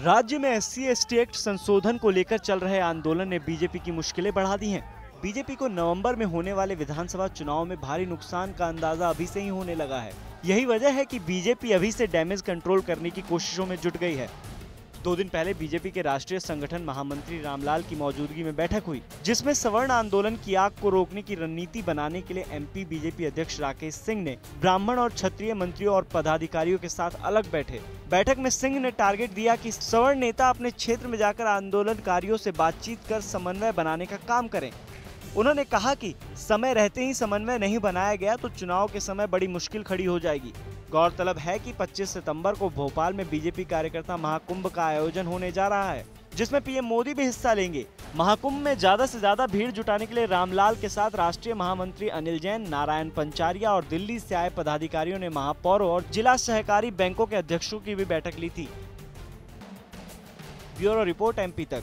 राज्य में S C act संशोधन को लेकर चल रहे आंदोलन ने बीजेपी की मुश्किलें बढ़ा दी हैं। बीजेपी को नवंबर में होने वाले विधानसभा चुनाव में भारी नुकसान का अंदाज़ा अभी से ही होने लगा है यही वजह है कि बीजेपी अभी से डैमेज कंट्रोल करने की कोशिशों में जुट गई है दो दिन पहले बीजेपी के राष्ट्रीय संगठन महामंत्री रामलाल की मौजूदगी में बैठक हुई, जिसमें सवर्ण आंदोलन की आग को रोकने की रणनीति बनाने के लिए एमपी बीजेपी अध्यक्ष राकेश सिंह ने ब्राह्मण और क्षत्रिय मंत्रियों और पदाधिकारियों के साथ अलग बैठे। बैठक में सिंह ने टारगेट दिया कि सवर्ण नेता अपने क्षेत्र में जाकर आंदोलनकारियों से बातचीत कर समन्वय बनाने का काम करें। उन्होंने कहा कि समय रहते ही समन्वय नहीं बनाया गया तो चुनाव के समय बड़ी मुश्किल खड़ी हो जाएगी। गौरतलब है कि 25 सितंबर को भोपाल में बीजेपी कार्यकर्ता महाकुंभ का आयोजन होने जा रहा है, जिसमें पीएम मोदी भी हिस्सा लेंगे। महाकुंभ में ज़्यादा से ज़्यादा भीड़ जुटाने के लिए रामलाल के साथ राष्ट्रीय महामंत्री अनिल जैन, नारायण पंचारिया और दिल्ली से आए पदाधिकारियों ने महापौरों और जिला सहकारी बैंकों के अध्यक्षों की भी बैठक ली थी। ब्यूरो रिपोर्ट, एमपी तक।